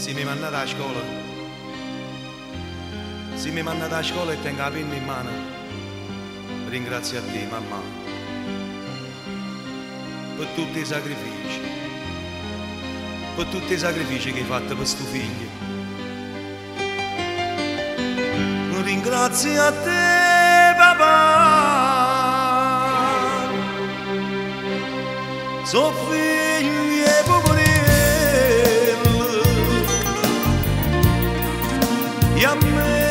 Se mi manda a scuola, se mi manda a scuola e tengo la penna in mano, ringrazio a te, mamma, per tutti i sacrifici, per tutti i sacrifici che hai fatto per questo figlio. Ringrazio a te, papà, so figli e e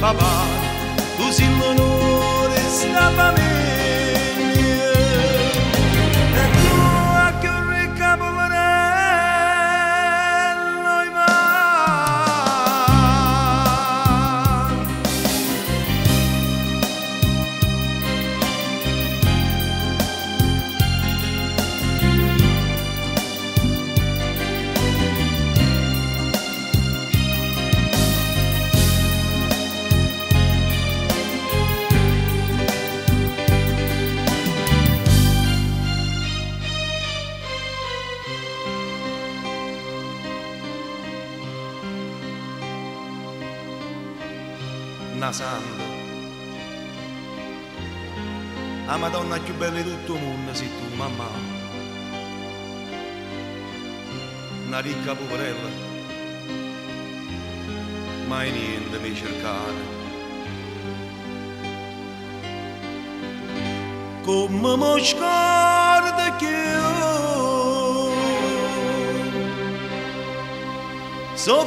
Papà, tu sei l'onore sta famiglia una santa. La Madonna più bella di tutto il mondo sei tu, mamma. Una ricca poverella, mai niente mi cercare. Come mi scorda che io so